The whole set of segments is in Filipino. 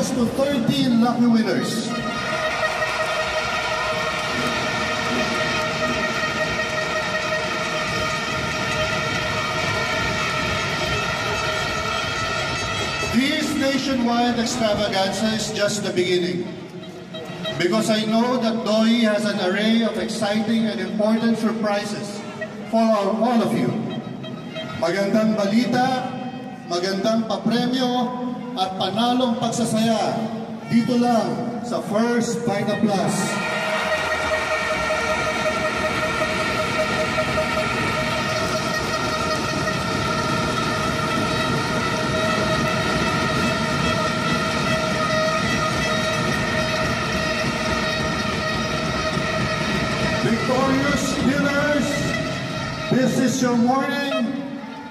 Pesos to 13 lucky winners. This nationwide extravaganza is just the beginning. Because I know that Doi has an array of exciting and important surprises for all of you. Magandang balita, magandang papremyo, at panalong pagsasaya dito lang sa First Vita Plus. Victorious winners, this is your morning,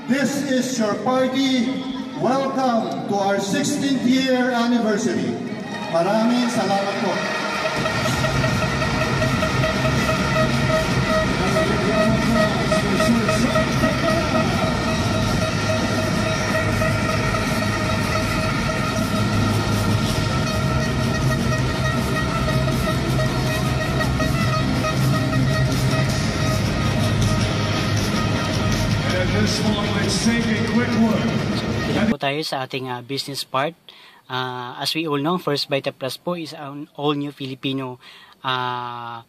this is your party, Welcome to our 16th year anniversary. Maraming salamat po. At this point, let's take a quick look Tayo sa ating ah, business part. Ah, as we all know, First Vita Plus po is an all-new Filipino ah,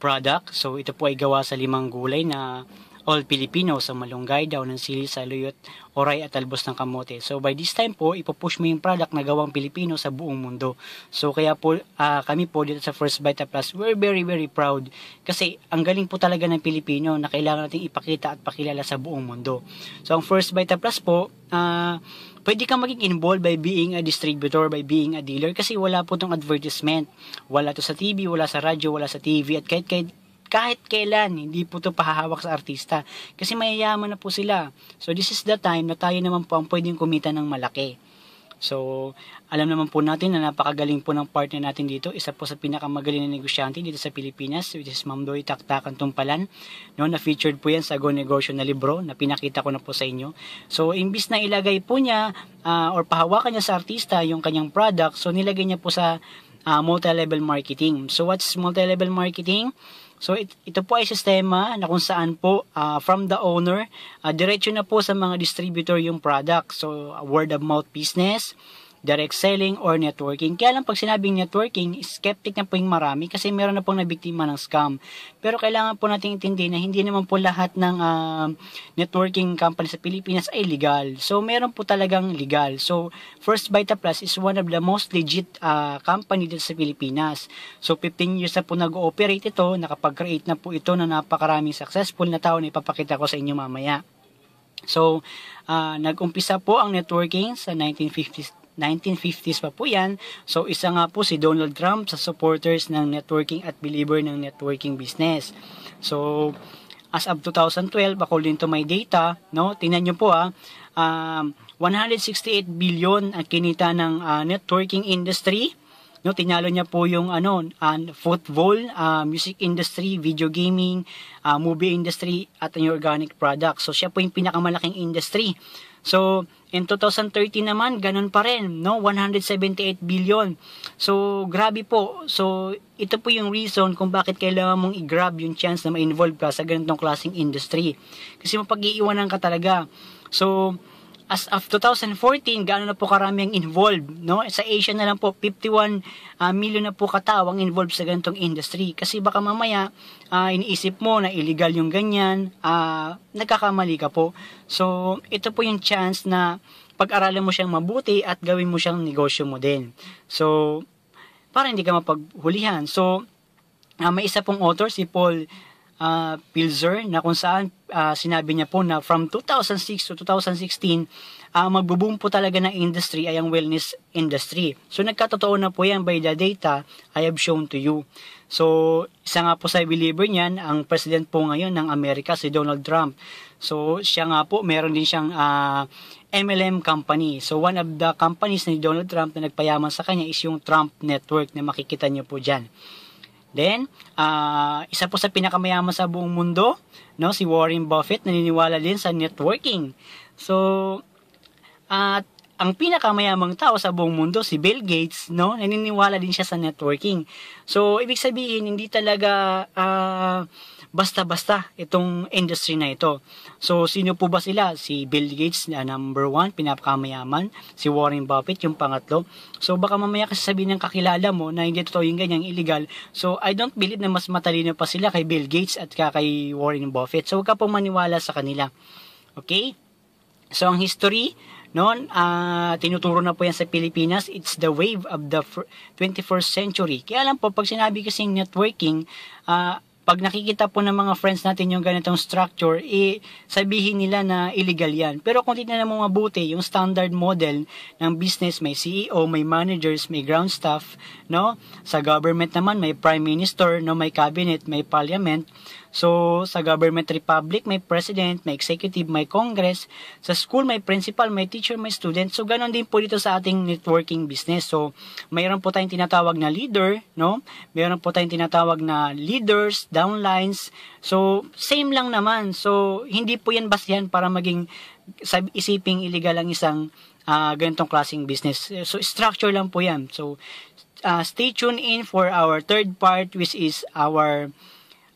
product. So ito po ay gawa sa limang gulay na all Filipino sa malunggay daw ng sili sa luyot, oray at talbos ng kamote. So by this time po, ipopush mo yung product na gawang Pilipino sa buong mundo. So kaya po ah, kami po dito sa First Vita Plus, we're very very proud kasi ang galing po talaga ng Pilipino na kailangan nating ipakita at pakilala sa buong mundo. So ang First Vita Plus po, ah pwede kang maging involved by being a distributor, by being a dealer kasi wala po tong advertisement. Wala to sa TV, wala sa radyo, wala sa TV at kahit kahit kahit kailan, hindi po to pahahawak sa artista. Kasi mayayaman na po sila. So this is the time na tayo naman po ang pwedeng kumita ng malaki. So, alam naman po natin na napakagaling po ng partner natin dito. Isa po sa pinakamagaling na negosyante dito sa Pilipinas, which is Ma'am Doy Taktakan Tumpalan. No, na featured po yan sa Go Negosyo na libro na pinakita ko na po sa inyo. So, imbis na ilagay po niya ah, or pahawakan niya sa artista yung kanyang product, so nilagay niya po sa ah, multi-level marketing. So, what's multi-level marketing? So it, ito po ay sistema na kung saan po ah, from the owner, uh, diretso na po sa mga distributor yung product. So ah, word of mouth business, direct selling or networking. Kaya lang pag sinabing networking, skeptic na po yung marami kasi meron na pong nabiktima ng scam. Pero kailangan po natin intindihin na hindi naman po lahat ng ah, networking company sa Pilipinas ay legal. So meron po talagang legal. So First Vita Plus is one of the most legit ah, company dito sa Pilipinas. So 15 years na po nag-ooperate ito, nakapag-create na po ito na napakaraming successful na tao na ipapakita ko sa inyo mamaya. So, ah, nag-umpisa po ang networking sa 1950s 1950s pa po yan. So, isa nga po si Donald Trump sa supporters ng networking at believer ng networking business. So, as of 2012, according to my data, no, tingnan nyo po ah, um, 168 billion ang kinita ng ah, networking industry no tinalo niya po yung ano uh, football ah, music industry video gaming ah, movie industry at yung organic products so siya po yung pinakamalaking industry so in 2013 naman ganun pa rin no? 178 billion. So grabe po. So ito po yung reason kung bakit kailangan mong i-grab yung chance na ma-involve ka sa ganitong klaseng industry. Kasi mapag-iiwanan ka talaga. So as of 2014, gaano na po karami ang involved, no? Sa Asia na lang po, 51 ah, million na po katao ang involved sa ganitong industry. Kasi baka mamaya, ah, iniisip mo na illegal yung ganyan, ah, nagkakamali ka po. So, ito po yung chance na pag-aralan mo siyang mabuti at gawin mo siyang negosyo mo din. So, para hindi ka mapaghulihan. So, ah, may isa pong author, si Paul uh, Pilzer na kung saan ah, sinabi niya po na from 2006 to 2016 uh, magbo-boom po talaga ng industry ay ang wellness industry. So nagkatotoo na po yan by the data I have shown to you. So isa nga po sa believer niyan ang president po ngayon ng Amerika si Donald Trump. So siya nga po meron din siyang ah, MLM company. So one of the companies ni Donald Trump na nagpayaman sa kanya is yung Trump Network na makikita niyo po diyan. Then, ah, isa po sa pinakamayaman sa buong mundo, no, si Warren Buffett naniniwala din sa networking. So, at ang pinakamayamang tao sa buong mundo, si Bill Gates, no, naniniwala din siya sa networking. So, ibig sabihin, hindi talaga ah, basta-basta itong industry na ito. So, sino po ba sila? Si Bill Gates, na number one, pinakamayaman. Si Warren Buffett, yung pangatlo. So, baka mamaya kasi sabihin ng kakilala mo na hindi totoo yung ganyang illegal. So, I don't believe na mas matalino pa sila kay Bill Gates at kay Warren Buffett. So, huwag ka pong maniwala sa kanila. Okay? So, ang history, noon, ah, tinuturo na po yan sa Pilipinas, it's the wave of the fir- 21st century. Kaya lang po, pag sinabi kasing networking, ah, pag nakikita po ng mga friends natin yung ganitong structure, eh, sabihin nila na illegal yan. Pero kung titignan mo mabuti, yung standard model ng business, may CEO, may managers, may ground staff, no? Sa government naman, may prime minister, no? May cabinet, may parliament. So, sa government republic, may president, may executive, may congress. Sa school, may principal, may teacher, may student. So, ganon din po dito sa ating networking business. So, mayroon po tayong tinatawag na leader, no? Mayroon po tayong tinatawag na leaders, downlines. So, same lang naman. So, hindi po yan basihan para maging isiping illegal ang isang ah, ganitong klaseng business. So, structure lang po yan. So, ah, stay tuned in for our third part which is our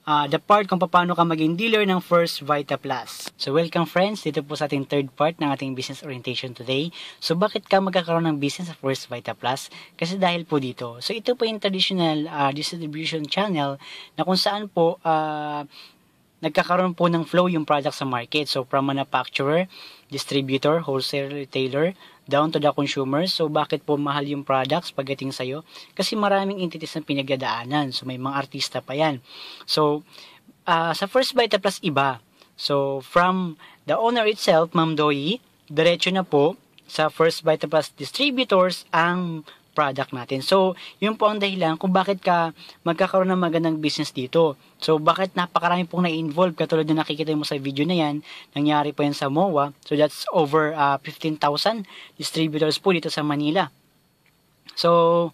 uh, the part kung paano ka maging dealer ng First Vita Plus. So welcome friends, dito po sa ating third part ng ating business orientation today. So bakit ka magkakaroon ng business sa First Vita Plus? Kasi dahil po dito. So ito po yung traditional uh, distribution channel na kung saan po uh, nagkakaroon po ng flow yung product sa market. So from manufacturer, distributor, wholesaler, retailer, down to the consumer. So, bakit po mahal yung products pagdating sa'yo? Kasi maraming entities na pinagdadaanan. So, may mga artista pa yan. So, uh, sa First Vita Plus, iba. So, from the owner itself, Ma'am Doi, diretso na po sa First Vita Plus distributors ang product natin. So, yun po ang dahilan kung bakit ka magkakaroon ng magandang business dito. So, bakit napakarami pong na-involve katulad na nakikita mo sa video na yan, nangyari po yan sa MOA. So, that's over uh, 15,000 distributors po dito sa Manila. So,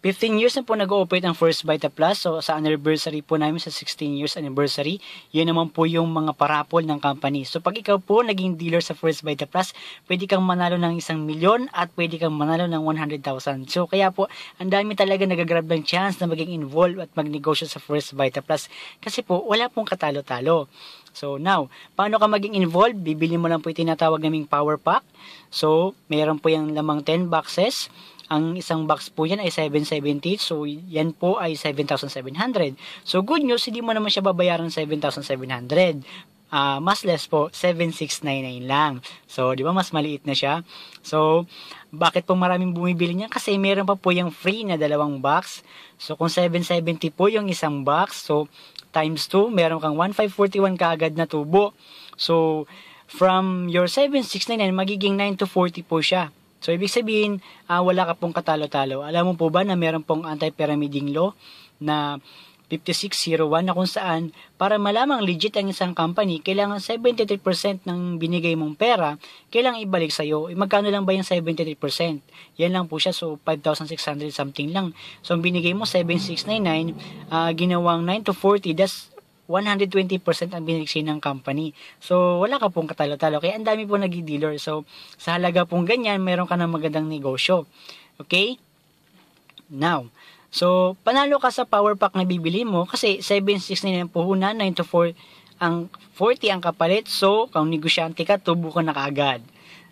15 years na po nag-ooperate ang First Vita Plus. So, sa anniversary po namin, sa 16 years anniversary, yun naman po yung mga parapol ng company. So, pag ikaw po naging dealer sa First Vita Plus, pwede kang manalo ng isang milyon at pwede kang manalo ng 100,000. So, kaya po, ang dami talaga nagagrab ng chance na maging involved at magnegosyo sa First Vita Plus. Kasi po, wala pong katalo-talo. So, now, paano ka maging involved? Bibili mo lang po yung tinatawag naming power pack. So, meron po yung lamang 10 boxes. Ang isang box po yan ay 770. So, yan po ay 7,700. So, good news, hindi mo naman siya babayaran 7,700. Uh, mas less po, 7,699 lang. So, di ba, mas maliit na siya. So, bakit po maraming bumibili niya? Kasi meron pa po yung free na dalawang box. So, kung 770 po yung isang box, so, times 2, meron kang 1,541 kaagad na tubo. So, from your 7,699, magiging 9 to 40 po siya. So, ibig sabihin, uh, wala ka pong katalo-talo. Alam mo po ba na meron pong anti-pyramiding law na 5601 na kung saan para malamang legit ang isang company, kailangan 73% ng binigay mong pera, kailangan ibalik sa'yo. E, magkano lang ba yung 73%? Yan lang po siya, so 5,600 something lang. So, ang binigay mo, 7,699, uh, ginawang 9 to 40, that's 120% ang binigay ng company. So, wala ka pong katalo-talo. Kaya ang dami po nag-dealer. So, sa halaga pong ganyan, meron ka ng magandang negosyo. Okay? Now, so, panalo ka sa power pack na bibili mo kasi 769 ang puhunan, 9 to 4 ang 40 ang kapalit. So, kung negosyante ka, tubo ka na kaagad.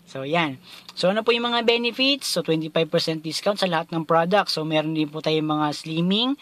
So, yan. So, ano po yung mga benefits? So, 25% discount sa lahat ng products. So, meron din po tayong mga slimming,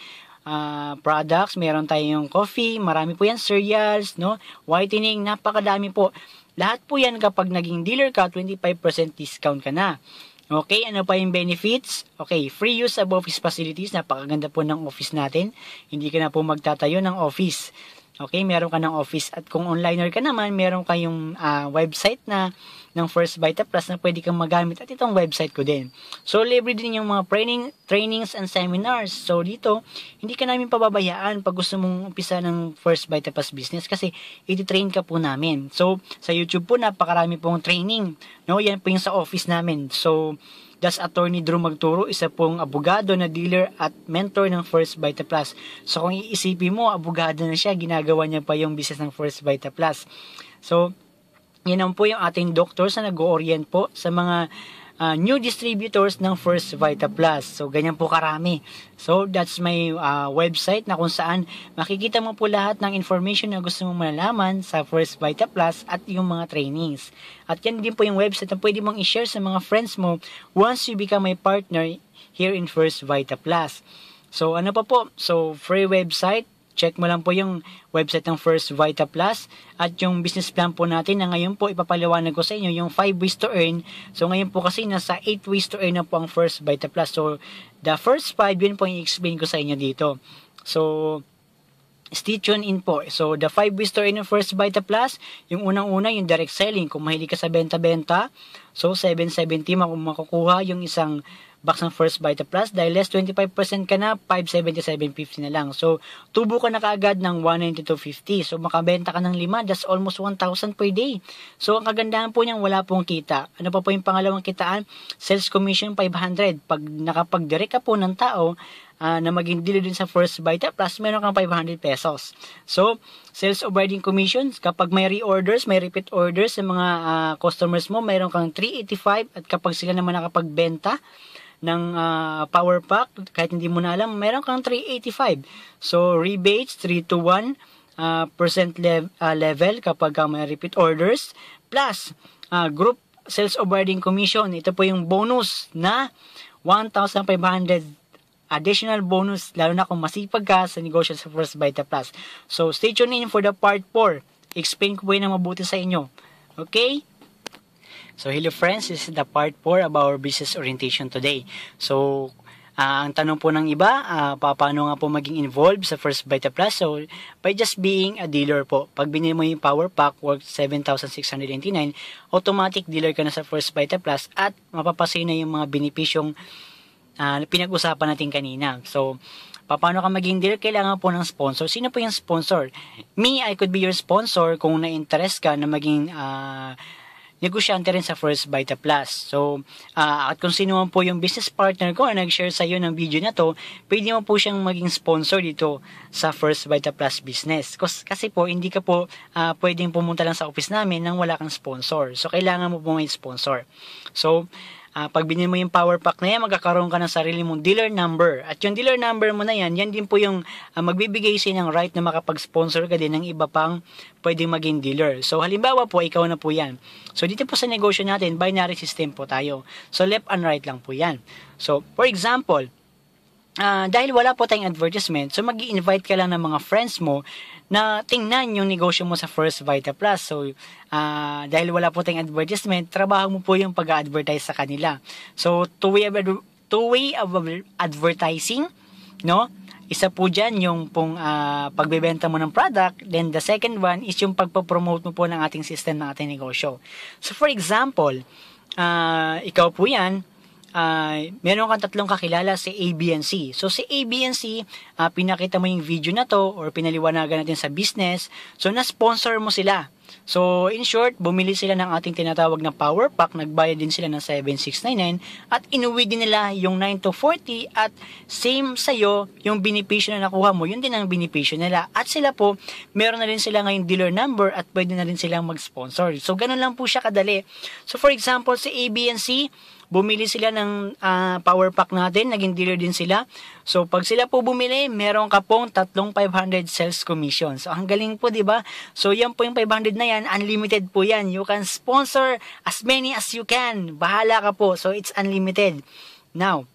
uh, products. Meron tayong coffee, marami po yan, cereals, no? whitening, napakadami po. Lahat po yan kapag naging dealer ka, 25% discount ka na. Okay, ano pa yung benefits? Okay, free use of office facilities. Napakaganda po ng office natin. Hindi ka na po magtatayo ng office. Okay, meron ka ng office at kung onliner ka naman, meron kayong uh, website na ng First Vita Plus na pwede kang magamit at itong website ko din. So, libre din yung mga training, trainings and seminars. So, dito, hindi ka namin pababayaan pag gusto mong umpisa ng First Vita Plus business kasi iti-train ka po namin. So, sa YouTube po, napakarami pong training. No? Yan po yung sa office namin. So, Das Attorney Drew Magturo, isa pong abogado na dealer at mentor ng First Vita Plus. So kung iisipin mo, abogado na siya, ginagawa niya pa yung business ng First Vita Plus. So, yan po yung ating doctors na nag-orient po sa mga uh, new distributors ng First Vita Plus. So, ganyan po karami. So, that's my uh, website na kung saan makikita mo po lahat ng information na gusto mong malalaman sa First Vita Plus at yung mga trainings. At yan din po yung website na pwede mong i-share sa mga friends mo once you become my partner here in First Vita Plus. So, ano pa po? So, free website, check mo lang po yung website ng First Vita Plus at yung business plan po natin na ngayon po ipapaliwanag ko sa inyo yung 5 ways to earn. So ngayon po kasi nasa 8 ways to earn na po ang First Vita Plus. So the first 5 yun po yung explain ko sa inyo dito. So stay tuned in po. So, the 5 ways to earn ng First Vita Plus, yung unang-una, yung direct selling. Kung mahilig ka sa benta-benta, so 770 makukuha yung isang box ng First Vita Plus dahil less 25% ka na 577.50 na lang. So tubo ka na kaagad ng 192.50. So makabenta ka ng 5, that's almost 1,000 per day. So ang kagandahan po niyan wala pong kita. Ano pa po yung pangalawang kitaan? Sales commission 500. Pag nakapag-direct ka po ng tao, uh, na maging dealer din sa First Vita Plus, meron kang 500 pesos. So, sales operating commissions, kapag may reorders, may repeat orders sa mga uh, customers mo, meron kang 385 at kapag sila naman nakapagbenta, ng uh, power pack, kahit hindi mo na alam, meron kang 385. So, rebates, 3 to 1 uh, percent lev- uh, level kapag uh, may repeat orders. Plus, uh, group sales operating commission. Ito po yung bonus na 1,500 additional bonus lalo na kung masipag ka sa negosyo sa First Vita Plus. So, stay tuned in for the part 4. Explain ko po yun na mabuti sa inyo. Okay? So, hello friends, this is the part 4 about our business orientation today. So, uh, ang tanong po ng iba, uh, paano nga po maging involved sa First Vita Plus? So, by just being a dealer po, pag binili mo yung power pack worth 7,699, automatic dealer ka na sa First Vita Plus at mapapasayo na yung mga benepisyong uh, pinag-usapan natin kanina. So, paano ka maging dealer? Kailangan po ng sponsor. Sino po yung sponsor? Me, I could be your sponsor kung na-interest ka na maging uh, negosyante rin sa First Vita Plus. So, uh, at kung sino man po yung business partner ko na nag-share sa iyo ng video na to, pwede mo po siyang maging sponsor dito sa First Vita Plus business. Kasi po, hindi ka po uh, pwedeng pumunta lang sa office namin nang wala kang sponsor. So, kailangan mo po may sponsor. So, uh, pag binili mo yung power pack na yan, magkakaroon ka ng sarili mong dealer number. At yung dealer number mo na yan, yan din po yung uh, magbibigay sa ng right na makapag-sponsor ka din ng iba pang pwedeng maging dealer. So halimbawa po, ikaw na po yan. So dito po sa negosyo natin, binary system po tayo. So left and right lang po yan. So for example, uh, dahil wala po tayong advertisement, so mag invite ka lang ng mga friends mo na tingnan yung negosyo mo sa First Vita Plus. So, uh, dahil wala po tayong advertisement, trabaho mo po yung pag-advertise sa kanila. So, two-way, two-way of advertising, no? Isa po dyan yung pong uh, pagbebenta mo ng product. Then the second one is yung pagpapromote mo po ng ating system ng ating negosyo. So for example, uh, ikaw po yan, uh, meron kang tatlong kakilala si ABNC. So si ABNC, uh, pinakita mo yung video na to or pinaliwanagan natin sa business. So na-sponsor mo sila. So, in short, bumili sila ng ating tinatawag na power pack, nagbayad din sila ng 7699 at inuwi din nila yung 9 to 40 at same sa'yo, yung benepisyo na nakuha mo, yun din ang benepisyo nila. At sila po, meron na rin sila ngayon dealer number at pwede na rin silang mag-sponsor. So, ganun lang po siya kadali. So, for example, si ABNC, bumili sila ng uh, power pack natin, naging dealer din sila. So, pag sila po bumili, meron ka pong tatlong 500 sales commission. So, ang galing po, di ba? So, yan po yung 500 na yan, unlimited po yan. You can sponsor as many as you can. Bahala ka po. So, it's unlimited. Now,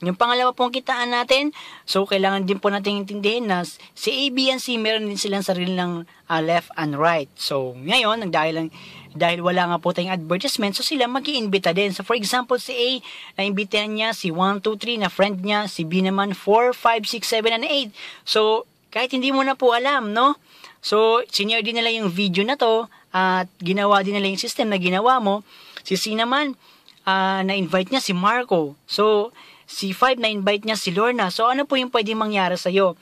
yung pangalawa pong kitaan natin, so kailangan din po natin intindihin na si ABNC meron din silang sarili ng uh, left and right. So ngayon, dahil, lang, dahil wala nga po tayong advertisement, so sila mag iimbita din. So for example, si A, naimbitahan niya si 1, 2, 3 na friend niya, si B naman 4, 5, 6, 7, and 8. So kahit hindi mo na po alam, no? So, senior din nila yung video na to at ginawa din nila yung system na ginawa mo. Si C naman, uh, na-invite niya si Marco. So, si 5 na invite niya si Lorna. So ano po yung pwedeng mangyari sa iyo?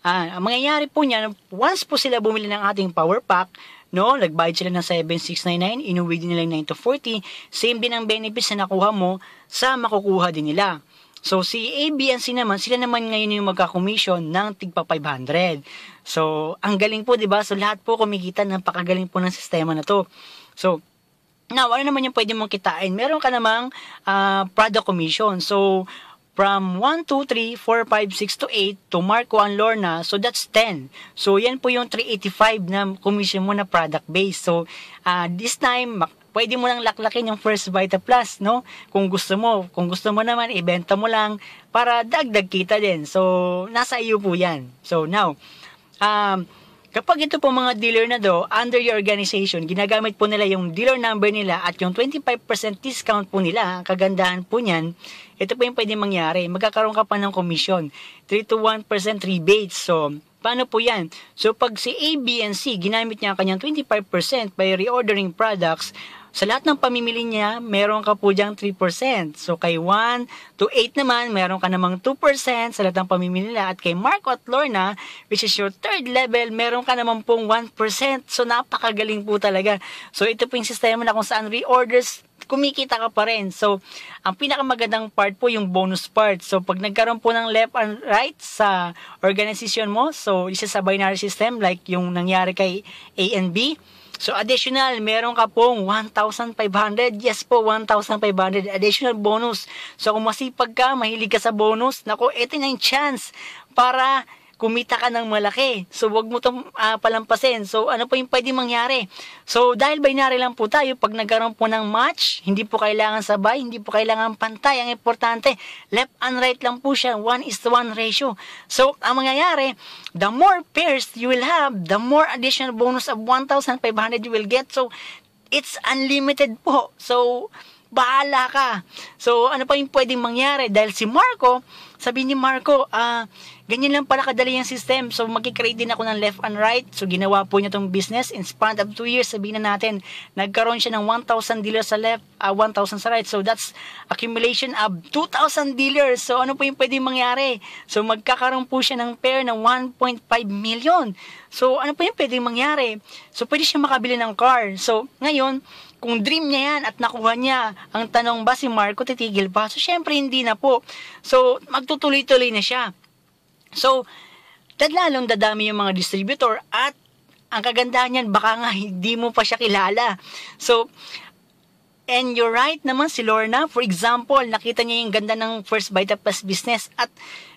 Ah, ang mangyayari po niya, once po sila bumili ng ating power pack, no, nagbayad sila ng 7699, inuwi din nila yung 9 to 40, same din ang benefits na nakuha mo sa makukuha din nila. So, si ABNC naman, sila naman ngayon yung magka-commission ng tigpa 500. So, ang galing po, di ba? So, lahat po kumikita, napakagaling po ng sistema na to. So, Now, ano naman yung pwede mong kitain? Meron ka namang uh, product commission. So, from 1, 2, 3, 4, 5, 6 to 8 to Marco and Lorna, so that's 10. So, yan po yung 385 na commission mo na product base. So, uh, this time, pwede mo lang laklakin yung First Vita Plus, no? Kung gusto mo. Kung gusto mo naman, ibenta mo lang para dagdag kita din. So, nasa iyo po yan. So, now, um, Kapag ito po mga dealer na do, under your organization, ginagamit po nila yung dealer number nila at yung 25% discount po nila, kagandahan po niyan, ito po yung pwede mangyari. Magkakaroon ka pa ng commission. 3 to 1% rebate. So, paano po yan? So, pag si ABNC, ginamit niya ang kanyang 25% by reordering products, sa lahat ng pamimili niya, meron ka po diyang 3%. So kay 1 to 8 naman, meron ka namang 2% sa lahat ng pamimili nila. At kay Marco at Lorna, which is your third level, meron ka naman pong 1%. So napakagaling po talaga. So ito po yung sistema na kung saan reorders kumikita ka pa rin. So, ang pinakamagandang part po yung bonus part. So, pag nagkaroon po ng left and right sa organization mo, so isa sa binary system like yung nangyari kay A and B, So additional, meron ka pong 1,500. Yes po, 1,500 additional bonus. So kung masipag ka, mahilig ka sa bonus, nako, ito na yung chance para kumita ka ng malaki. So, wag mo itong uh, palampasin. So, ano po yung pwede mangyari? So, dahil binary lang po tayo, pag nagkaroon po ng match, hindi po kailangan sabay, hindi po kailangan pantay. Ang importante, left and right lang po siya. 1 is to 1 ratio. So, ang mangyayari, the more pairs you will have, the more additional bonus of 1,500 you will get. So, it's unlimited po. So, bahala ka. So, ano pa yung pwedeng mangyari? Dahil si Marco, sabi ni Marco, ah, uh, Ganyan lang pala kadali yung system. So, magkikreate din ako ng left and right. So, ginawa po niya tong business. In span of 2 years, sabihin na natin, nagkaroon siya ng 1,000 dealers sa left, uh, ah, 1,000 sa right. So, that's accumulation of 2,000 dealers. So, ano po yung pwedeng mangyari? So, magkakaroon po siya ng pair ng 1.5 million. So, ano po yung pwedeng mangyari? So, pwede siya makabili ng car. So, ngayon, kung dream niya yan at nakuha niya, ang tanong ba si Marco titigil pa? So, syempre hindi na po. So, magtutuloy-tuloy na siya. So, lalong dadami yung mga distributor at ang kagandahan niyan, baka nga hindi mo pa siya kilala. So, and you're right naman si Lorna, for example, nakita niya yung ganda ng First Vita Plus business at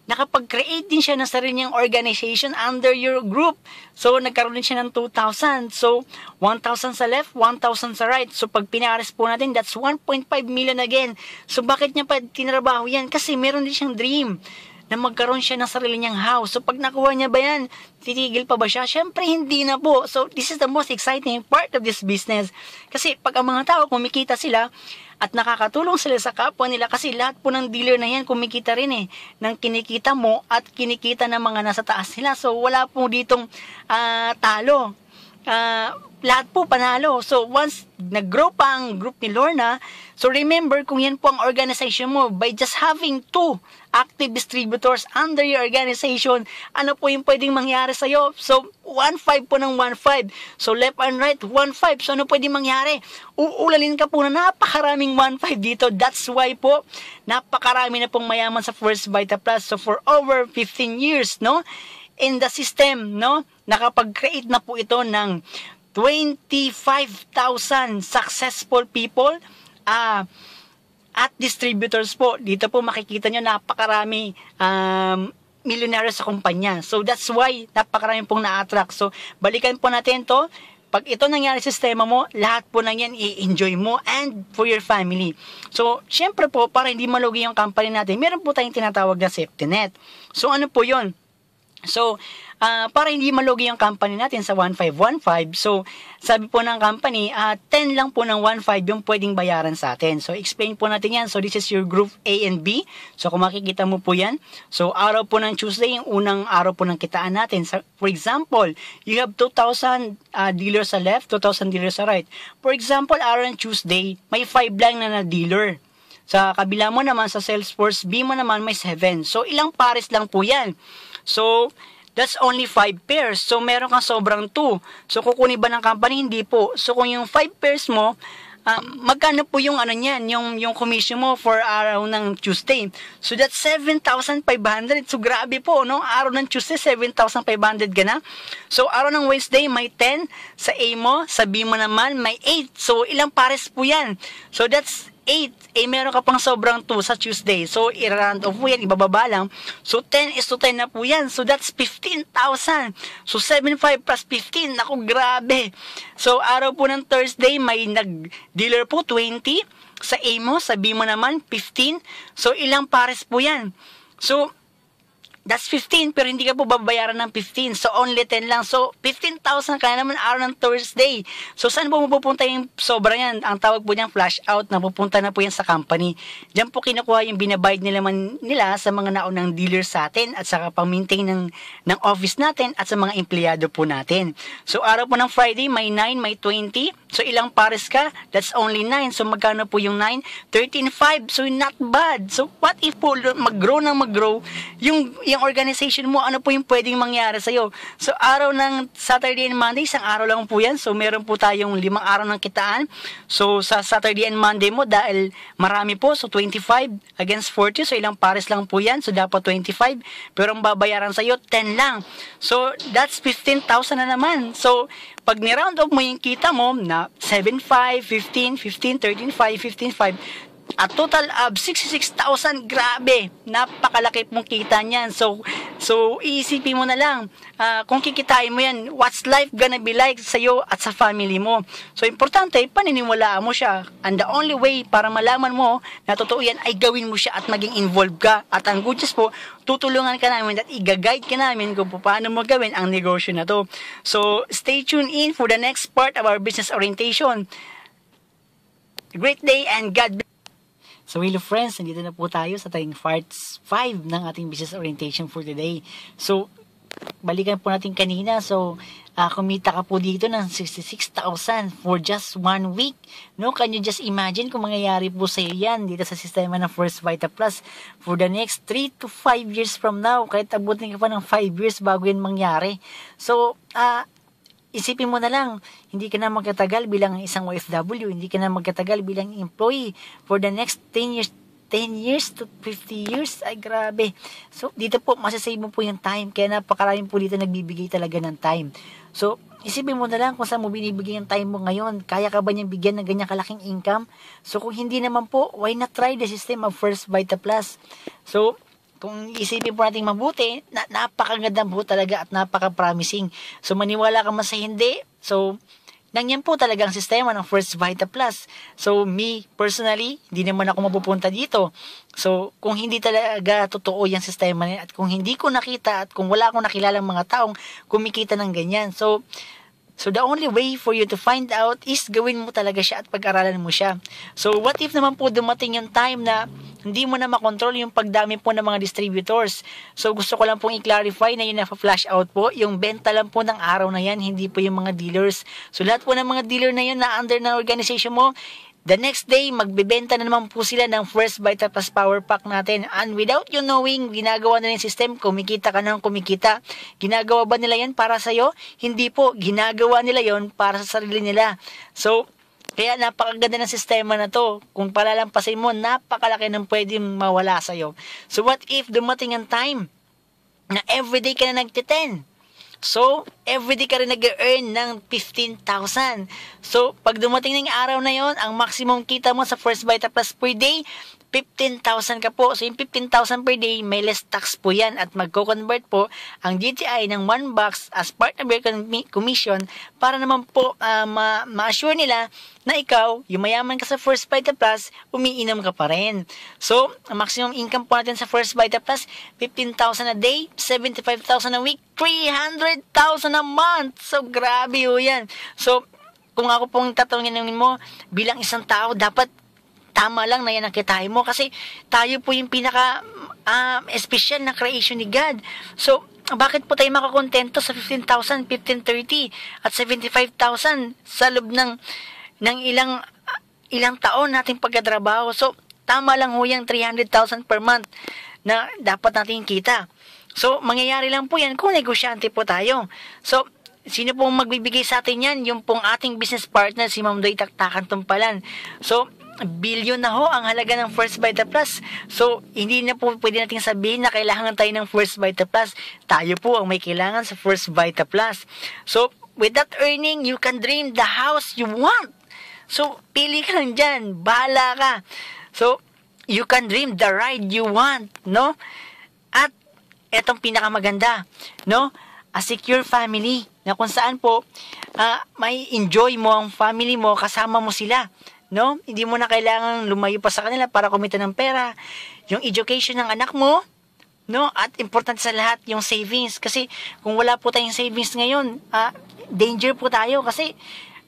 nakapag-create din siya ng sarili niyang organization under your group. So, nagkaroon din siya ng 2,000. So, 1,000 sa left, 1,000 sa right. So, pag pinares po natin, that's 1.5 million again. So, bakit niya pa tinrabaho yan? Kasi meron din siyang dream na magkaroon siya ng sarili niyang house. So, pag nakuha niya ba yan, titigil pa ba siya? Siyempre, hindi na po. So, this is the most exciting part of this business. Kasi, pag ang mga tao kumikita sila, at nakakatulong sila sa kapwa nila kasi lahat po ng dealer na yan kumikita rin eh ng kinikita mo at kinikita ng mga nasa taas nila. So wala po ditong uh, talo. Uh, lahat po panalo. So, once nag-grow pa ang group ni Lorna, so remember kung yan po ang organization mo, by just having two active distributors under your organization, ano po yung pwedeng mangyari sa'yo? So, 1.5 po ng 1.5. So, left and right, 1.5. So, ano pwedeng mangyari? Uulalin ka po na napakaraming 1.5 dito. That's why po, napakarami na pong mayaman sa First Vita Plus. So, for over 15 years, no? In the system, no? Nakapag-create na po ito ng 25,000 successful people uh, at distributors po. Dito po makikita nyo napakarami um, millionaires sa kumpanya. So that's why napakarami pong na-attract. So balikan po natin to. Pag ito nangyari sa sistema mo, lahat po nang yan i-enjoy mo and for your family. So, syempre po, para hindi malugi yung company natin, meron po tayong tinatawag na safety net. So, ano po yon So, uh, para hindi malugi yung company natin sa 1515. So, sabi po ng company, uh, ah, 10 lang po ng 15 yung pwedeng bayaran sa atin. So, explain po natin yan. So, this is your group A and B. So, kung makikita mo po yan. So, araw po ng Tuesday, yung unang araw po ng kitaan natin. So, for example, you have 2,000 uh, dealers sa left, 2,000 dealers sa right. For example, araw ng Tuesday, may 5 lang na na dealer. Sa kabila mo naman, sa Salesforce B mo naman, may 7. So, ilang pares lang po yan. So, that's only 5 pairs. So, meron kang sobrang 2. So, kukunin ba ng company? Hindi po. So, kung yung 5 pairs mo, uh, magkano po yung ano niyan, yung, yung commission mo for araw ng Tuesday. So, that's 7,500. So, grabe po, no? Araw ng Tuesday, 7,500 ka na. So, araw ng Wednesday, may 10. Sa A mo, sa B mo naman, may 8. So, ilang pares po yan? So, that's 8, eh meron ka pang sobrang 2 sa Tuesday. So, i-round off mo yan, ibababa lang. So, 10 is to 10 na po yan. So, that's 15,000. So, 7.5 plus 15. Naku, grabe. So, araw po ng Thursday, may nag-dealer po, 20. Sa A mo, sa B mo naman, 15. So, ilang pares po yan. So, That's 15, pero hindi ka po babayaran ng 15. So, only 10 lang. So, 15,000 kaya naman araw ng Thursday. So, saan po mapupunta yung sobra yan? Ang tawag po niyang flash out, na pupunta na po yan sa company. Diyan po kinukuha yung binabayad nila, man, nila sa mga naunang dealers sa atin at sa pang-maintain ng, ng office natin at sa mga empleyado po natin. So, araw po ng Friday, may 9, may 20, So, ilang pares ka? That's only 9. So, magkano po yung 9? 13.5. So, not bad. So, what if po mag-grow ng mag-grow yung, yung organization mo, ano po yung pwedeng mangyari sa'yo? So, araw ng Saturday and Monday, isang araw lang po yan. So, meron po tayong limang araw ng kitaan. So, sa Saturday and Monday mo, dahil marami po, so 25 against 40. So, ilang pares lang po yan. So, dapat 25. Pero ang babayaran sa'yo, 10 lang. So, that's 15,000 na naman. So, pag ni-round off mo yung kita mo na 7.5, 15, 15, 13.5, 15.5, at total of 66,000, grabe, napakalaki pong kita niyan. So, so iisipin mo na lang, uh, kung kikitain mo yan, what's life gonna be like sa iyo at sa family mo. So, importante, paniniwalaan mo siya. And the only way para malaman mo na totoo yan ay gawin mo siya at maging involved ka. At ang good news po, tutulungan ka namin at i-guide ka namin kung paano mo gawin ang negosyo na to. So, stay tuned in for the next part of our business orientation. Great day and God bless. So hello friends, nandito na po tayo sa tayong parts 5 ng ating business orientation for today. So, balikan po natin kanina. So, uh, kumita ka po dito ng 66,000 for just one week. No, can you just imagine kung mangyayari po sa iyo yan dito sa sistema ng First Vita Plus for the next 3 to 5 years from now. Kahit abutin ka pa ng 5 years bago yan mangyari. So, uh, isipin mo na lang, hindi ka na magkatagal bilang isang OFW, hindi ka na magkatagal bilang employee for the next 10 years 10 years to 50 years, ay grabe. So, dito po, masasave mo po yung time. Kaya napakaraming po dito nagbibigay talaga ng time. So, isipin mo na lang kung saan mo binibigay yung time mo ngayon. Kaya ka ba niyang bigyan ng ganyan kalaking income? So, kung hindi naman po, why not try the system of First Vita Plus? So, kung isipin po natin mabuti, na, napakaganda po talaga at napaka-promising. So, maniwala ka man sa hindi. So, nangyan po talaga ang sistema ng First Vita Plus. So, me, personally, hindi naman ako mapupunta dito. So, kung hindi talaga totoo yung sistema niya at kung hindi ko nakita at kung wala akong nakilalang mga taong kumikita ng ganyan. So, So, the only way for you to find out is gawin mo talaga siya at pag-aralan mo siya. So, what if naman po dumating yung time na hindi mo na makontrol yung pagdami po ng mga distributors. So, gusto ko lang pong i-clarify na yung na-flash out po, yung benta lang po ng araw na yan, hindi po yung mga dealers. So, lahat po ng mga dealer na yun na under ng organization mo, The next day, magbebenta na naman po sila ng First Vita Plus Power Pack natin. And without you knowing, ginagawa na yung system, kumikita ka ng kumikita. Ginagawa ba nila yan para sa'yo? Hindi po. Ginagawa nila yon para sa sarili nila. So, kaya napakaganda ng sistema na to. Kung palalampasin mo, napakalaki ng pwedeng mawala sa'yo. So, what if dumating ang time na everyday ka na nagtiten? So, everyday ka rin nag-earn ng 15,000. So, pag dumating ng araw na yon, ang maximum kita mo sa First Vita Plus per day, 15,000 ka po. So, yung 15,000 per day, may less tax po yan at magko-convert po ang GTI ng 1 box as part of your commission para naman po uh, ma- ma-assure nila na ikaw, yung mayaman ka sa First Vita Plus, umiinom ka pa rin. So, ang maximum income po natin sa First Vita Plus, 15,000 a day, 75,000 a week, 300,000 a month. So, grabe ho yan. So, kung ako pong tatanungin mo, bilang isang tao, dapat tama lang na yan ang kitain mo kasi tayo po yung pinaka um, special na creation ni God. So, bakit po tayo makakontento sa 15,000, 1530 at 75,000 sa loob ng ng ilang ilang taon nating pagkatrabaho. So, tama lang ho yung 300,000 per month na dapat natin kita. So, mangyayari lang po yan kung negosyante po tayo. So, sino pong magbibigay sa atin yan? Yung pong ating business partner, si Ma'am Doy Taktakan Tumpalan. So, billion na ho ang halaga ng First Vita Plus. So, hindi na po pwede natin sabihin na kailangan tayo ng First Vita Plus. Tayo po ang may kailangan sa First Vita Plus. So, with that earning, you can dream the house you want. So, pili ka lang dyan. Bahala ka. So, you can dream the ride you want, no? At, etong pinakamaganda, no? A secure family na kung saan po uh, may enjoy mo ang family mo, kasama mo sila no? Hindi mo na kailangan lumayo pa sa kanila para kumita ng pera. Yung education ng anak mo, no? At importante sa lahat yung savings kasi kung wala po tayong savings ngayon, uh, danger po tayo kasi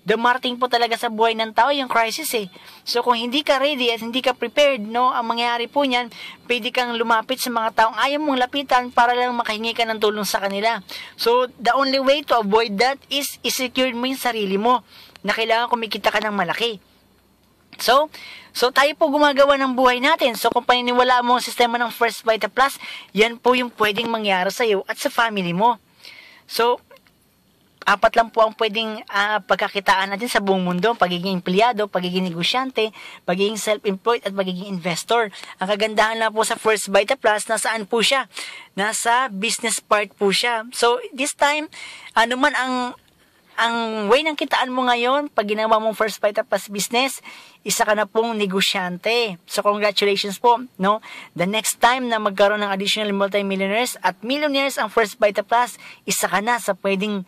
dumarating po talaga sa buhay ng tao yung crisis eh. So kung hindi ka ready at hindi ka prepared, no, ang mangyayari po niyan, pwede kang lumapit sa mga taong ayaw mong lapitan para lang makahingi ka ng tulong sa kanila. So the only way to avoid that is i-secure mo yung sarili mo na kailangan kumikita ka ng malaki. So, so tayo po gumagawa ng buhay natin. So kung paniniwala mo ang sistema ng First Vita Plus, yan po yung pwedeng mangyari sa iyo at sa family mo. So, apat lang po ang pwedeng uh, pagkakitaan natin sa buong mundo, pagiging empleyado, pagiging negosyante, pagiging self-employed at pagiging investor. Ang kagandahan lang po sa First Vita Plus, nasaan po siya? Nasa business part po siya. So, this time, ano man ang ang way ng kitaan mo ngayon, pag ginawa mong First Vita Plus business, isa ka na pong negosyante. So, congratulations po, no? The next time na magkaroon ng additional multimillionaires at millionaires ang First Vita Plus, isa ka na sa pwedeng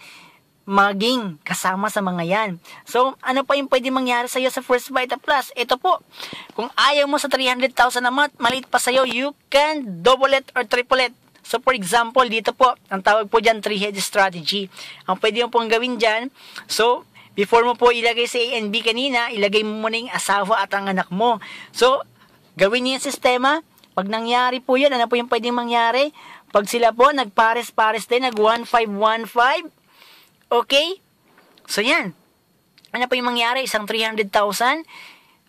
maging kasama sa mga yan. So, ano pa yung pwede mangyari sa'yo sa First Vita Plus? Ito po, kung ayaw mo sa 300,000 a month, maliit pa sa'yo, you can double it or triple it. So, for example, dito po, ang tawag po dyan, three-head strategy. Ang pwede mo pong gawin dyan, so, before mo po ilagay sa A and B kanina, ilagay mo muna yung asawa at ang anak mo. So, gawin niyo yung sistema. Pag nangyari po yan, ano po yung pwedeng mangyari? Pag sila po, nagpares-pares din, nag-1515, Okay? So, yan. Ano pa yung mangyari? Isang 300,000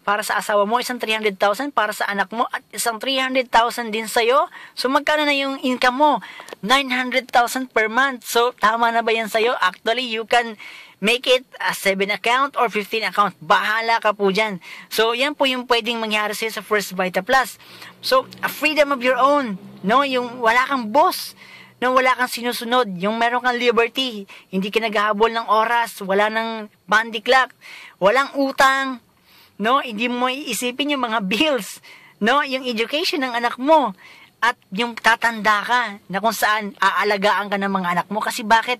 para sa asawa mo, isang 300,000 para sa anak mo, at isang 300,000 din sa'yo. So, magkano na yung income mo? 900,000 per month. So, tama na ba yan sa'yo? Actually, you can make it a 7 account or 15 account. Bahala ka po dyan. So, yan po yung pwedeng mangyari sa'yo sa First Vita Plus. So, a freedom of your own. No? Yung wala kang boss na wala kang sinusunod, yung meron kang liberty, hindi ka naghahabol ng oras, wala nang bandy clock, walang utang, no? Hindi mo iisipin yung mga bills, no? Yung education ng anak mo, at yung tatanda ka na kung saan aalagaan ka ng mga anak mo. Kasi bakit?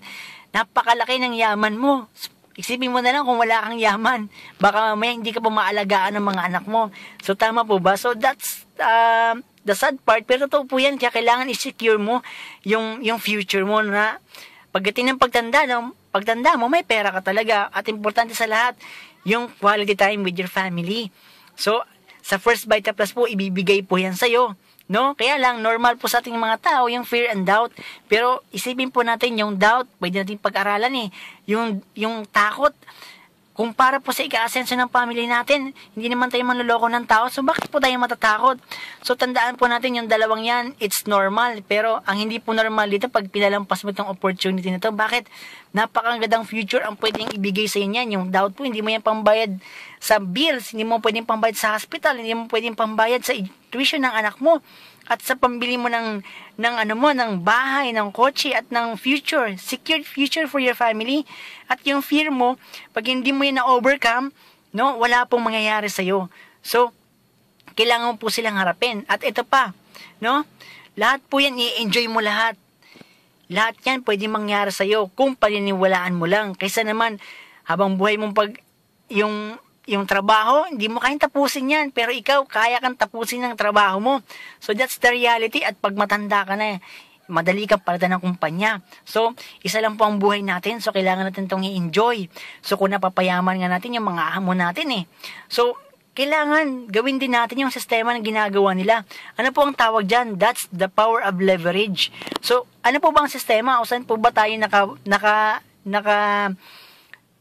Napakalaki ng yaman mo. Isipin mo na lang kung wala kang yaman. Baka mamaya hindi ka pa maalagaan ng mga anak mo. So, tama po ba? So, that's, uh, the sad part, pero totoo po yan, kaya kailangan i-secure mo yung, yung future mo na pagdating ng pagtanda, no, pagtanda mo, may pera ka talaga. At importante sa lahat, yung quality time with your family. So, sa First Vita Plus po, ibibigay po yan sa'yo. No? Kaya lang, normal po sa ating mga tao yung fear and doubt. Pero isipin po natin yung doubt, pwede natin pag-aralan eh. Yung, yung takot, kung para po sa ika-asenso ng family natin, hindi naman tayo manloloko ng tao, so bakit po tayo matatakot? So tandaan po natin yung dalawang yan, it's normal. Pero ang hindi po normal dito, pag pinalampas mo itong opportunity na to, bakit? Napakagandang future ang pwedeng ibigay sa inyo. Yung doubt po, hindi mo yan pambayad sa bills, hindi mo pwedeng pambayad sa hospital, hindi mo pwedeng pambayad sa tuition ng anak mo at sa pambili mo ng ng ano mo ng bahay, ng kotse at ng future, secured future for your family. At yung fear mo, pag hindi mo yan na-overcome, no, wala pong mangyayari sa iyo. So, kailangan mo po silang harapin. At ito pa, no? Lahat po yan i-enjoy mo lahat. Lahat yan pwede mangyari sa iyo kung paniniwalaan mo lang. Kaysa naman habang buhay mong pag yung yung trabaho, hindi mo kayang tapusin yan. Pero ikaw, kaya kang tapusin ng trabaho mo. So, that's the reality. At pag matanda ka na, madali kang palitan ng kumpanya. So, isa lang po ang buhay natin. So, kailangan natin itong i-enjoy. So, kung napapayaman nga natin yung mga amo natin eh. So, kailangan gawin din natin yung sistema na ginagawa nila. Ano po ang tawag dyan? That's the power of leverage. So, ano po bang sistema? O saan po ba tayo naka, naka, naka,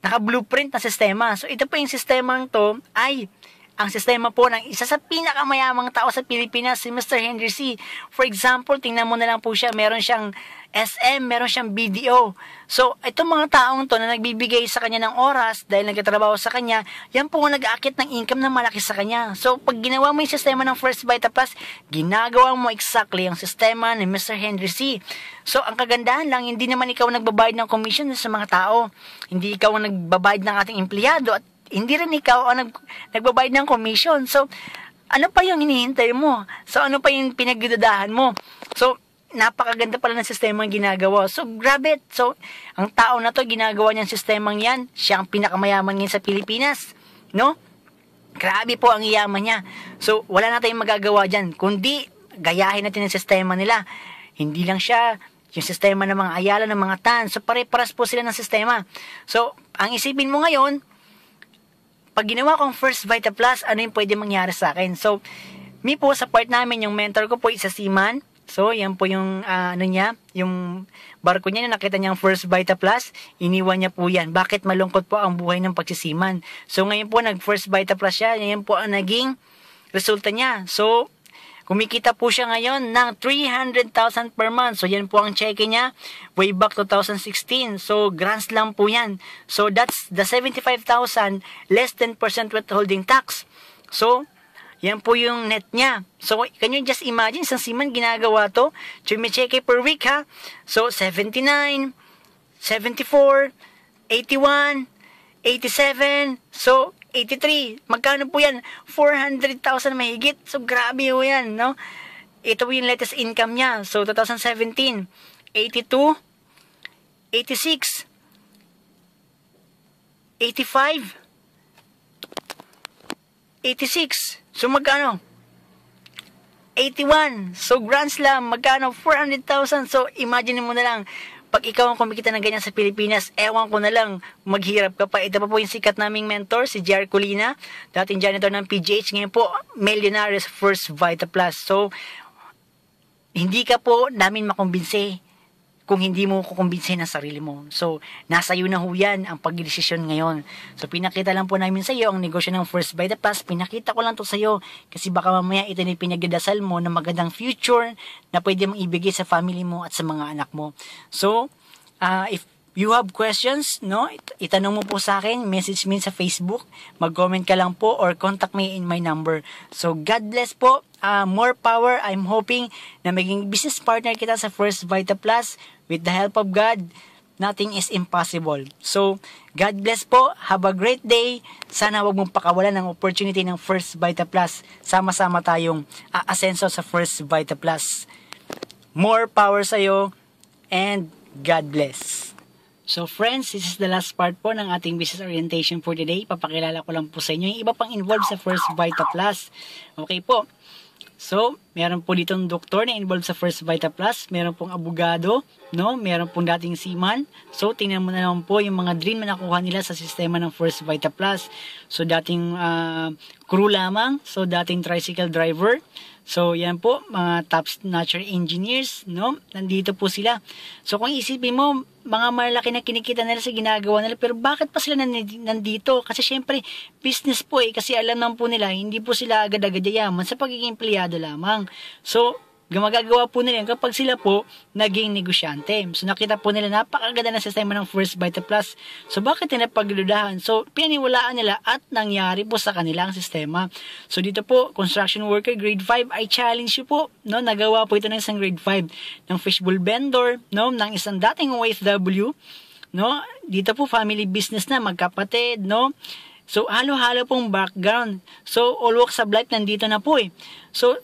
naka-blueprint na sistema. So, ito po yung sistemang to ay ang sistema po ng isa sa pinakamayamang tao sa Pilipinas, si Mr. Henry C. For example, tingnan mo na lang po siya, meron siyang SM, meron siyang BDO. So, itong mga taong to na nagbibigay sa kanya ng oras dahil nagtatrabaho sa kanya, yan po ang nag-aakit ng income na malaki sa kanya. So, pag ginawa mo yung sistema ng First Vita Plus, ginagawa mo exactly ang sistema ni Mr. Henry C. So, ang kagandahan lang, hindi naman ikaw nagbabayad ng commission sa mga tao. Hindi ikaw ang nagbabayad ng ating empleyado at hindi rin ikaw ang nag, nagbabayad ng commission. So, ano pa yung hinihintay mo? So, ano pa yung pinagdadahan mo? So, napakaganda pala ng sistema ginagawa. So, grabe. So, ang tao na to, ginagawa niyang sistemang yan. Siya ang pinakamayaman ngayon sa Pilipinas. No? Grabe po ang iyaman niya. So, wala na tayong magagawa dyan. Kundi, gayahin natin ang sistema nila. Hindi lang siya yung sistema ng mga ayala ng mga tan. So, pare-paras po sila ng sistema. So, ang isipin mo ngayon, pag ginawa kong first Vita Plus, ano yung pwede mangyari sa akin? So, me po, sa part namin, yung mentor ko po, isa seaman. So, yan po yung, ah, ano niya, yung barko niya na nakita niyang first Vita Plus, iniwan niya po yan. Bakit malungkot po ang buhay ng pagsisiman? So, ngayon po, nag first Vita Plus siya, yan po ang naging resulta niya. So, Kumikita po siya ngayon ng 300,000 per month. So, yan po ang cheque niya way back 2016. So, grants lang po yan. So, that's the 75,000 less 10% withholding tax. So, yan po yung net niya. So, can you just imagine, isang siman ginagawa to? Chumicheque per week ha. So, 79, 74, 81, 87, so 83. Magkano po yan? 400,000 mahigit. So, grabe po yan, no? Ito po yung latest income niya. So, 2017, 82, 86, 85, 86. So, magkano? 81. So, Grand Slam, magkano? 400,000. So, imagine mo na lang, pag ikaw ang kumikita ng ganyan sa Pilipinas, ewan ko na lang, maghirap ka pa. Ito pa po yung sikat naming mentor, si JR Colina, dating janitor ng PGH, ngayon po, Millionaire's First Vita Plus. So, hindi ka po namin makumbinse kung hindi mo kukumbinsin ang sarili mo. So, nasa iyo na ho yan ang pagdesisyon ngayon. So, pinakita lang po namin sa iyo ang negosyo ng First by the Pass. Pinakita ko lang to sa iyo kasi baka mamaya ito na pinagdadasal mo na magandang future na pwede mong ibigay sa family mo at sa mga anak mo. So, uh, if you have questions, no, it- itanong mo po sa akin, message me sa Facebook, mag-comment ka lang po or contact me in my number. So, God bless po. Uh, more power. I'm hoping na maging business partner kita sa First Vita Plus. With the help of God, nothing is impossible. So, God bless po. Have a great day. Sana wag mong pakawalan ng opportunity ng First Vita Plus. Sama-sama tayong aasenso sa First Vita Plus. More power sa'yo and God bless. So friends, this is the last part po ng ating business orientation for today. Papakilala ko lang po sa inyo yung iba pang involved sa First Vita Plus. Okay po. So, meron po ditong doktor na involved sa First Vita Plus, meron pong abogado, no? Meron pong dating seaman. So, tingnan mo na naman po yung mga dream na nakuha nila sa sistema ng First Vita Plus. So, dating ah, crew lamang, so dating tricycle driver. So, yan po, mga top notcher engineers, no? Nandito po sila. So, kung isipin mo, mga malaki na kinikita nila sa ginagawa nila, pero bakit pa sila nandi- nandito? Kasi syempre, business po eh, kasi alam naman po nila, hindi po sila agad-agad yayaman sa pagiging empleyado lamang. So, gumagagawa po nila yan kapag sila po naging negosyante. So nakita po nila napakaganda ng sistema ng First Vita Plus. So bakit nila pagdudahan? So pinaniwalaan nila at nangyari po sa kanila ang sistema. So dito po, construction worker grade 5, I challenge po. No, nagawa po ito ng isang grade 5 ng fishbowl vendor, no, ng isang dating OFW, no? Dito po family business na magkapatid, no? So halo-halo pong background. So all walks of life nandito na po eh. So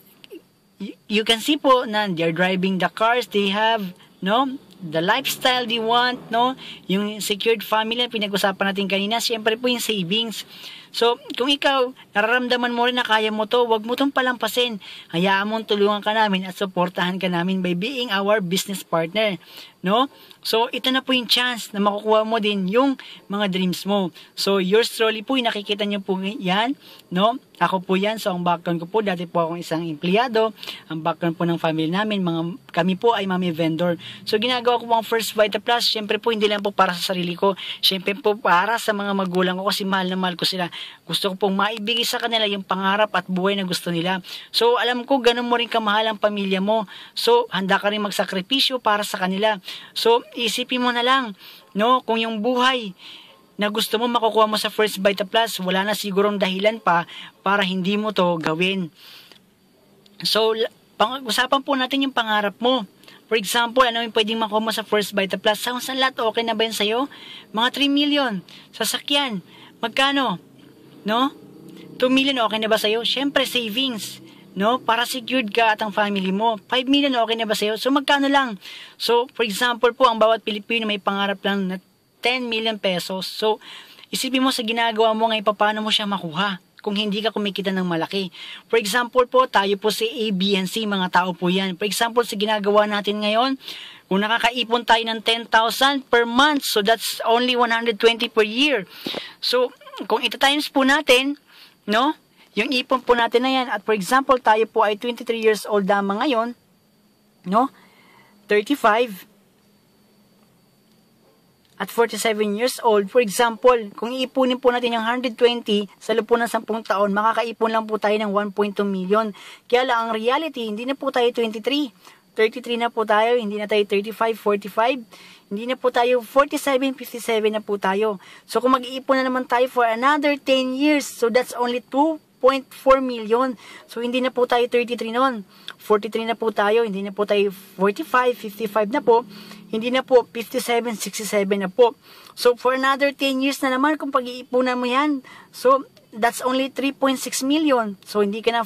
you can see po na they're driving the cars they have, no? The lifestyle they want, no? Yung secured family na pinag-usapan natin kanina, siyempre po yung savings. So, kung ikaw, nararamdaman mo rin na kaya mo to, wag mo tong palampasin. Hayaan mo tulungan ka namin at supportahan ka namin by being our business partner. No? So, ito na po yung chance na makukuha mo din yung mga dreams mo. So, yours truly po, nakikita niyo po yan. No? Ako po yan. So, ang background ko po, dati po akong isang empleyado. Ang background po ng family namin, mga, kami po ay mami vendor. So, ginagawa ko po ang First Vita Plus. Siyempre po, hindi lang po para sa sarili ko. Siyempre po, para sa mga magulang ko kasi mahal na mahal ko sila. Gusto ko pong maibigay sa kanila yung pangarap at buhay na gusto nila. So, alam ko, ganun mo rin kamahal ang pamilya mo. So, handa ka rin magsakripisyo para sa kanila. So, isipin mo na lang, no, kung yung buhay na gusto mo makukuha mo sa First Vita Plus, wala na sigurong dahilan pa para hindi mo to gawin. So, la- pang-usapan po natin yung pangarap mo. For example, ano yung pwedeng makuha mo sa First Vita Plus? Sa sa lahat, okay na ba yun sa'yo? Mga 3 million. Sasakyan. Magkano? No? 2 million, okay na ba sa'yo? Siyempre, savings. No? Para secured ka at ang family mo. 5 million, okay na ba sa'yo? So, magkano lang? So, for example po, ang bawat Pilipino may pangarap lang na 10 million pesos. So, isipin mo sa ginagawa mo ngayon, paano mo siya makuha? kung hindi ka kumikita ng malaki. For example po, tayo po si ABNC, mga tao po yan. For example, sa ginagawa natin ngayon, kung nakakaipon tayo ng 10,000 per month, so that's only 120 per year. So, kung ito times po natin, no? Yung ipon po natin na yan, at for example, tayo po ay 23 years old lamang ngayon, no? 35, at 47 years old, for example, kung iipunin po natin yung 120 sa loob po ng 10 taon, makakaipon lang po tayo ng 1.2 million. Kaya lang, ang reality, hindi na po tayo 23. 33 na po tayo, hindi na tayo 35, 45. Hindi na po tayo 47, 57 na po tayo. So kung mag-iipon na naman tayo for another 10 years, so that's only 2.4 million. So hindi na po tayo 33 noon. 43 na po tayo, hindi na po tayo 45, 55 na po hindi na po 57, 67 na po. So, for another 10 years na naman kung pag-iipunan mo yan. So, that's only 3.6 million. So, hindi ka na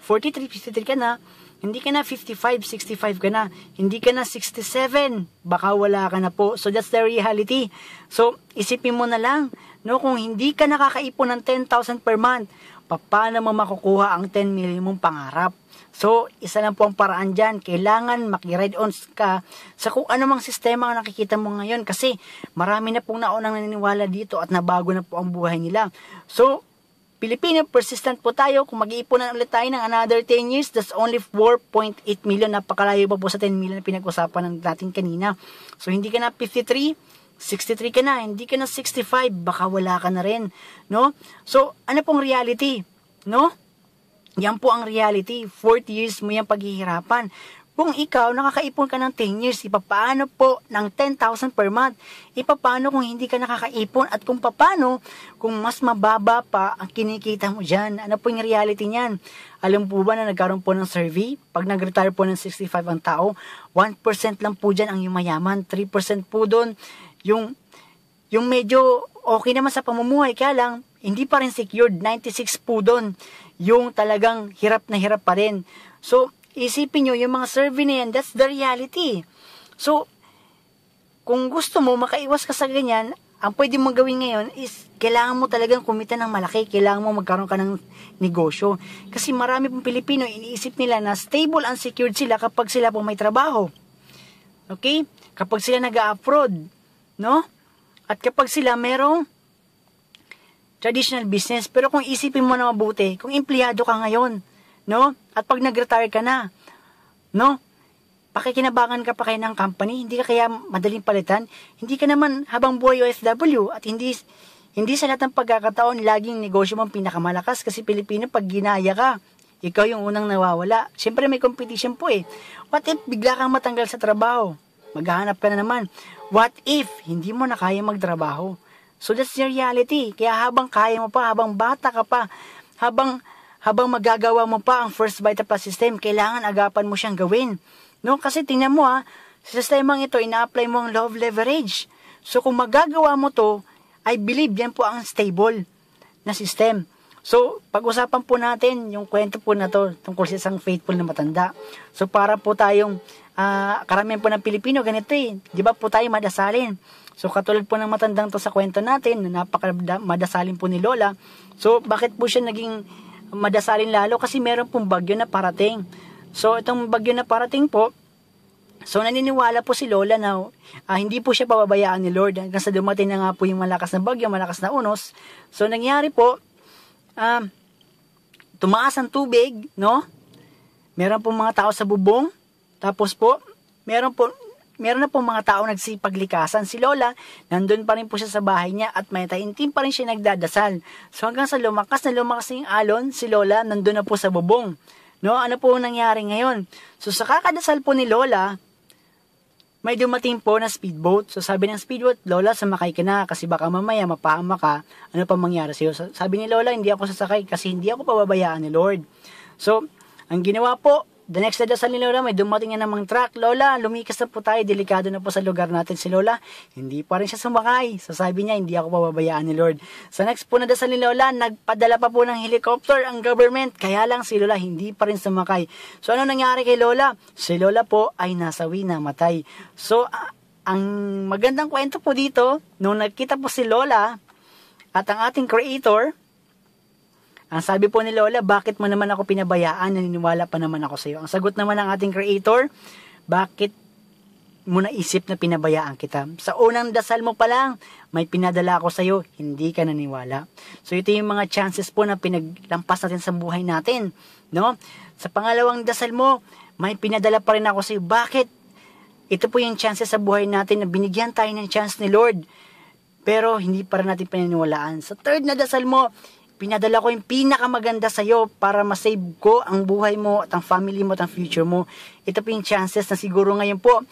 43, 53 ka na. Hindi ka na 55, 65 ka na. Hindi ka na 67. Baka wala ka na po. So, that's the reality. So, isipin mo na lang, no, kung hindi ka nakakaipon ng 10,000 per month, paano mo makukuha ang 10 million mong pangarap? So, isa lang po ang paraan dyan. Kailangan makiride on ka sa kung anumang sistema ang nakikita mo ngayon kasi marami na pong naunang naniniwala dito at nabago na po ang buhay nila. So, Pilipino, persistent po tayo. Kung mag-iipunan ulit tayo ng another 10 years, that's only 4.8 million. Napakalayo pa po sa 10 million na pinag-usapan natin kanina. So, hindi ka na 53, 63 ka na, hindi ka na 65, baka wala ka na rin. No? So, ano pong reality? No? Yan po ang reality. 40 years mo yung paghihirapan. Kung ikaw, nakakaipon ka ng 10 years, ipapaano po ng 10,000 per month? Ipapaano kung hindi ka nakakaipon? At kung paano, kung mas mababa pa ang kinikita mo dyan? Ano po yung reality niyan? Alam po ba na nagkaroon po ng survey? Pag nag-retire po ng 65 ang tao, 1% lang po dyan ang yumayaman. 3% po doon yung, yung medyo okay naman sa pamumuhay. Kaya lang, hindi pa rin secured. 96 po doon yung talagang hirap na hirap pa rin. So, isipin nyo, yung mga survey na yan, that's the reality. So, kung gusto mo makaiwas ka sa ganyan, ang pwede mong gawin ngayon is kailangan mo talagang kumita ng malaki, kailangan mo magkaroon ka ng negosyo. Kasi marami pong Pilipino, iniisip nila na stable and secured sila kapag sila po may trabaho. Okay? Kapag sila nag-abroad, no? At kapag sila merong traditional business. Pero kung isipin mo na mabuti, kung empleyado ka ngayon, no? At pag nag-retire ka na, no? Pakikinabangan ka pa kayo ng company, hindi ka kaya madaling palitan, hindi ka naman habang buhay OFW at hindi hindi sa lahat ng pagkakataon laging negosyo mong pinakamalakas kasi Pilipino pag ginaya ka, ikaw yung unang nawawala. Siyempre may competition po eh. What if bigla kang matanggal sa trabaho? Maghahanap ka na naman. What if hindi mo na kaya magtrabaho? So that's the reality. Kaya habang kaya mo pa, habang bata ka pa, habang habang magagawa mo pa ang first Vita Plus system, kailangan agapan mo siyang gawin. No? Kasi tingnan mo ha, sa sistemang ito, ina-apply mo ang love leverage. So kung magagawa mo to, I believe yan po ang stable na system. So, pag-usapan po natin yung kwento po na to tungkol sa isang faithful na matanda. So, para po tayong, uh, karamihan po ng Pilipino, ganito eh. Di ba po tayo madasalin? So katulad po ng matandang to sa kwento natin, na napaka madasalin po ni Lola. So bakit po siya naging madasalin lalo? Kasi meron pong bagyo na parating. So itong bagyo na parating po, So naniniwala po si Lola na uh, hindi po siya pababayaan ni Lord hanggang sa dumating na nga po yung malakas na bagyo, malakas na unos. So nangyari po, um, tumaas ang tubig, no? Meron po mga tao sa bubong. Tapos po, meron po meron na pong mga tao nagsipaglikasan. Si Lola, nandun pa rin po siya sa bahay niya at may taintim pa rin siya nagdadasal. So hanggang sa lumakas na lumakas yung alon, si Lola nandun na po sa bubong. No, ano po nangyari ngayon? So sa kakadasal po ni Lola, may dumating po na speedboat. So sabi ng speedboat, Lola, sumakay ka na kasi baka mamaya mapahama ka. Ano pa mangyari sa'yo? Sabi ni Lola, hindi ako sasakay kasi hindi ako pababayaan ni Lord. So, ang ginawa po, The next day sa ni Lola, may dumating na namang truck. Lola, lumikas na po tayo. Delikado na po sa lugar natin si Lola. Hindi pa rin siya sumakay. So sabi niya, hindi ako pababayaan ni Lord. Sa next po na dasal ni Lola, nagpadala pa po ng helicopter ang government. Kaya lang si Lola hindi pa rin sumakay. So ano nangyari kay Lola? Si Lola po ay nasawi na matay. So ang magandang kwento po dito, nung nagkita po si Lola at ang ating creator, ang sabi po ni Lola, bakit mo naman ako pinabayaan? Naniniwala pa naman ako sa iyo. Ang sagot naman ng ating creator, bakit mo naisip na pinabayaan kita. Sa unang dasal mo pa lang, may pinadala ako sa'yo, hindi ka naniwala. So ito yung mga chances po na pinaglampas natin sa buhay natin. No? Sa pangalawang dasal mo, may pinadala pa rin ako sa'yo. Bakit? Ito po yung chances sa buhay natin na binigyan tayo ng chance ni Lord. Pero hindi pa rin natin paniniwalaan. Sa third na dasal mo, pinadala ko yung pinakamaganda sa'yo para masave ko ang buhay mo at ang family mo at ang future mo. Ito po yung chances na siguro ngayon po,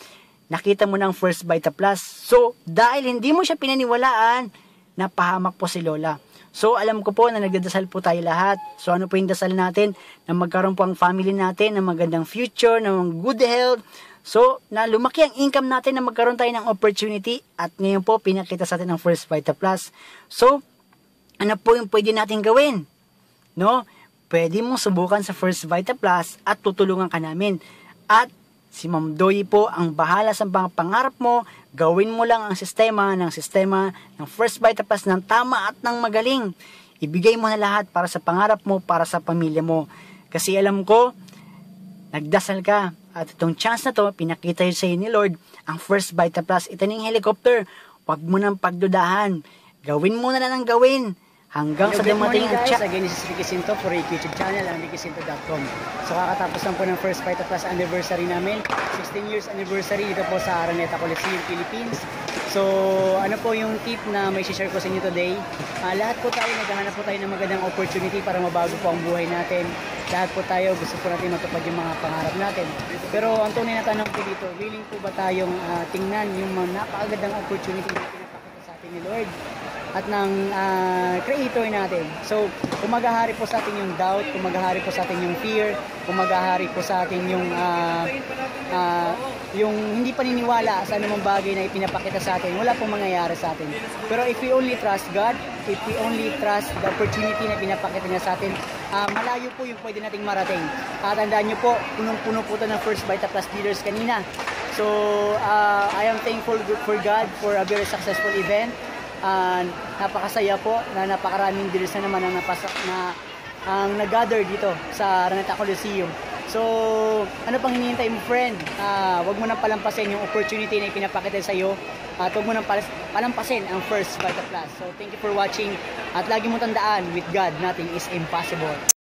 nakita mo ng First Vita Plus. So, dahil hindi mo siya pinaniwalaan, napahamak po si Lola. So, alam ko po na nagdadasal po tayo lahat. So, ano po yung dasal natin? Na magkaroon po ang family natin ng magandang future, ng good health. So, na lumaki ang income natin na magkaroon tayo ng opportunity at ngayon po pinakita sa atin ng First Vita Plus. So, ano po yung pwede natin gawin? No? Pwede mong subukan sa First Vita Plus at tutulungan ka namin. At si Ma'am Doy po ang bahala sa mga pangarap mo. Gawin mo lang ang sistema ng sistema ng First Vita Plus ng tama at ng magaling. Ibigay mo na lahat para sa pangarap mo, para sa pamilya mo. Kasi alam ko, nagdasal ka. At itong chance na to, pinakita sa ni Lord, ang First Vita Plus. Ito ng helicopter. Huwag mo nang pagdudahan. Gawin mo na lang ang gawin. Hanggang sa dumating ang chat. Again, this is Ricky Sinto for YouTube channel ang rickysinto.com. So kakatapos lang po ng First Fight Plus anniversary namin. 16 years anniversary dito po sa Araneta Coliseum, Philippines. So ano po yung tip na may share ko sa inyo today? Ah, lahat po tayo naghahanap po tayo ng magandang opportunity para mabago po ang buhay natin. Lahat po tayo gusto po natin matupad yung mga pangarap natin. Pero ang tunay na tanong po dito, willing po ba tayong ah, tingnan yung mga napakagandang opportunity na pinapakita sa atin ni Lord? At ng ah, creator natin. So, kung maghahari po sa atin yung doubt, kung maghahari po sa atin yung fear, kung maghahari po sa atin yung ah, ah, yung hindi paniniwala sa anumang bagay na ipinapakita sa atin, wala pong mangyayari sa atin. Pero if we only trust God, if we only trust the opportunity na pinapakita niya sa atin, ah, malayo po yung pwede nating marating. At tandaan nyo po, punong-puno po ito ng First Vita Plus leaders kanina. So, ah, I am thankful for God for a very successful event. And napakasaya po na napakaraming dealers na naman ang napasa, na ang nag-gather dito sa Araneta Coliseum. So, ano pang hinihintay mo friend? Ah, wag mo nang palampasin yung opportunity na ipinapakita sa iyo. At wag mo nang palampasin ang first Vita Plus. So, thank you for watching. At lagi mo tandaan, with God, nothing is impossible.